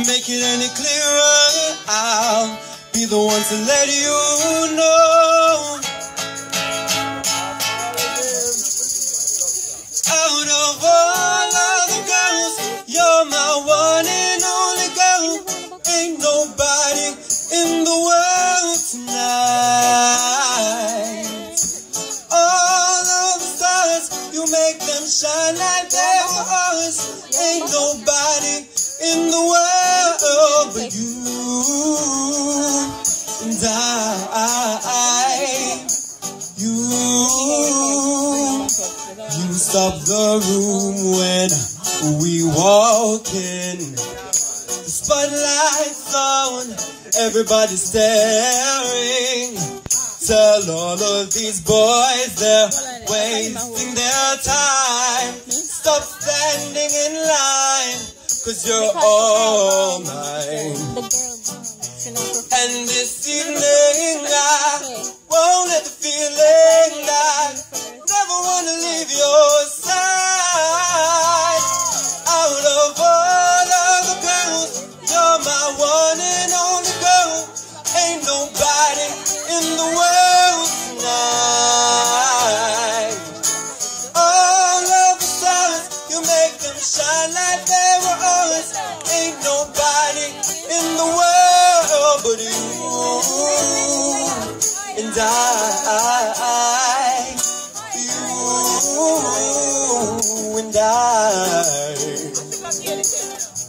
make it any clearer. I'll be the one to let you know. Out of all of the girls, you're my one and only girl. Ain't nobody in the world tonight. All of the stars, you make them shine like they were ours. Ain't nobody you and I. You. You stop the room when we walk in. The spotlight's on, everybody's staring. Tell all of these boys they're wasting their time. Stop standing in line, cause you're all mine. And this evening I won't let the feeling die. Never wanna leave your side. Out of all of the girls, you're my one and only girl. Ain't nobody in the world tonight. All of the stars, you make them shine like they were ours. Ain't world but you and I. You and I.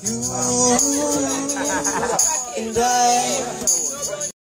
You and I.